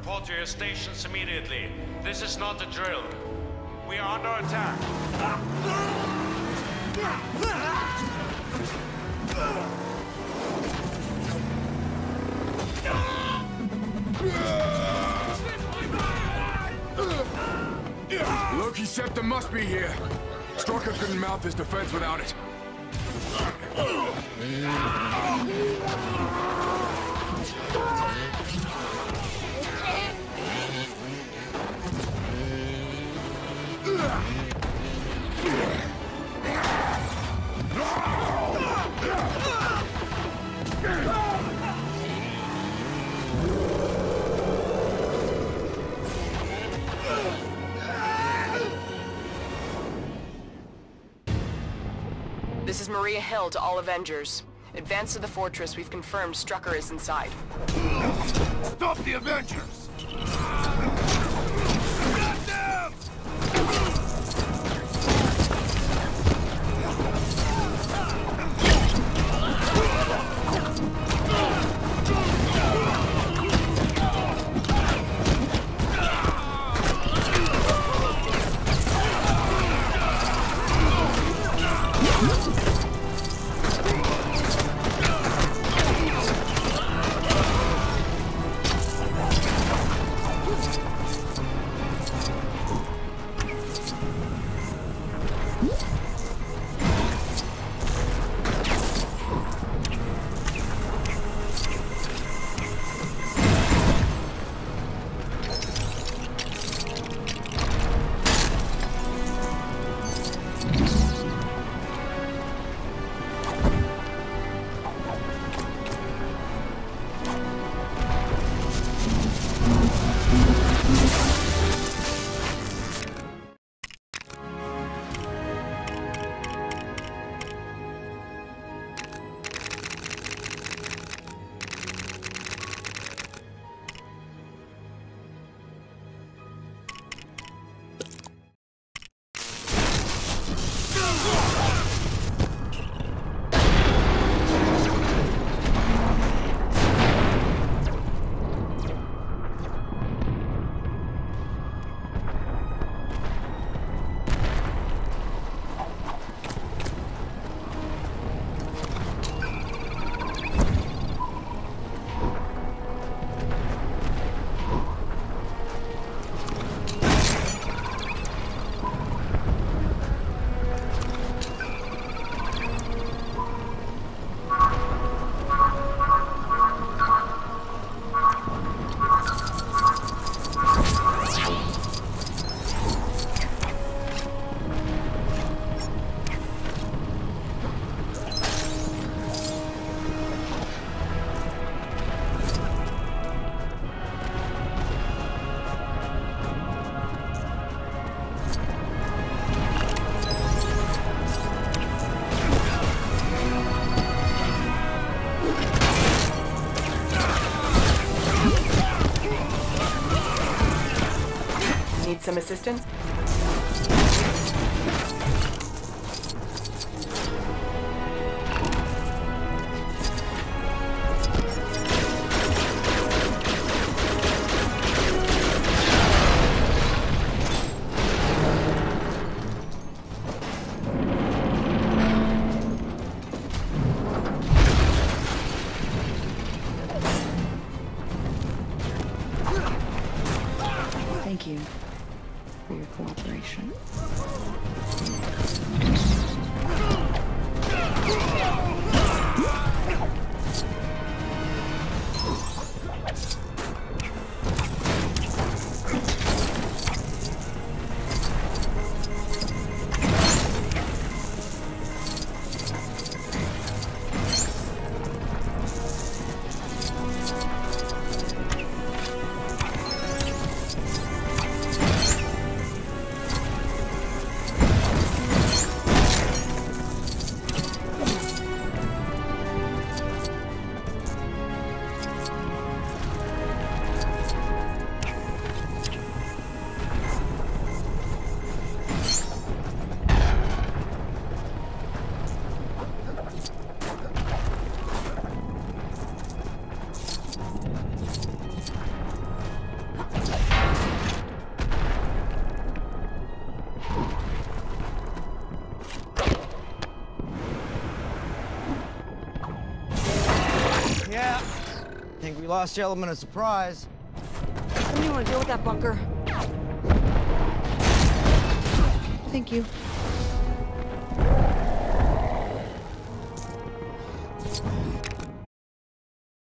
Report to your stations immediately. This is not a drill. We are under attack. Loki's scepter must be here. Strucker couldn't mount his defense without it. This is Maria Hill to all Avengers. Advance to the fortress. We've confirmed Strucker is inside. Stop the Avengers! Some assistance? Thank you for your cooperation. Think we lost the element of surprise. Somebody want to deal with that bunker? Thank you.